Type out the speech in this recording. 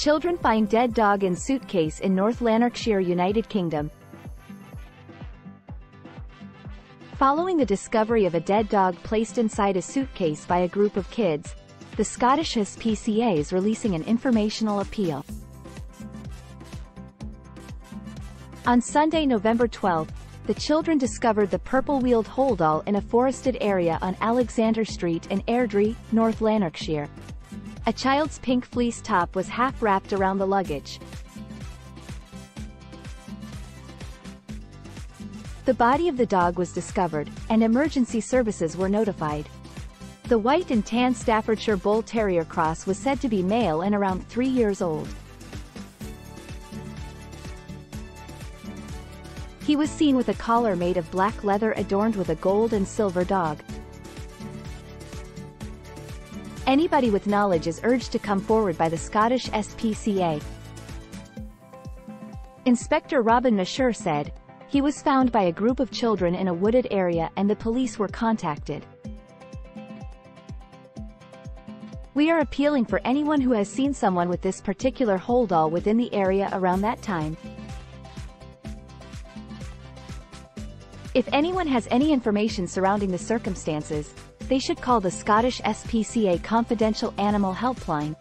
Children find dead dog in suitcase in North Lanarkshire, United Kingdom. Following the discovery of a dead dog placed inside a suitcase by a group of kids, the Scottish SPCA is releasing an informational appeal. On Sunday, November 12, the children discovered the purple-wheeled holdall in a forested area on Alexander Street in Airdrie, North Lanarkshire. A child's pink fleece top was half wrapped around the luggage. The body of the dog was discovered, and emergency services were notified. The white and tan Staffordshire Bull Terrier cross was said to be male and around three years old. He was seen with a collar made of black leather adorned with a gold and silver dog. Anybody with knowledge is urged to come forward by the Scottish SPCA. Inspector Robin Masher said, he was found by a group of children in a wooded area and the police were contacted. We are appealing for anyone who has seen someone with this particular holdall within the area around that time. If anyone has any information surrounding the circumstances, they should call the Scottish SPCA Confidential Animal Helpline,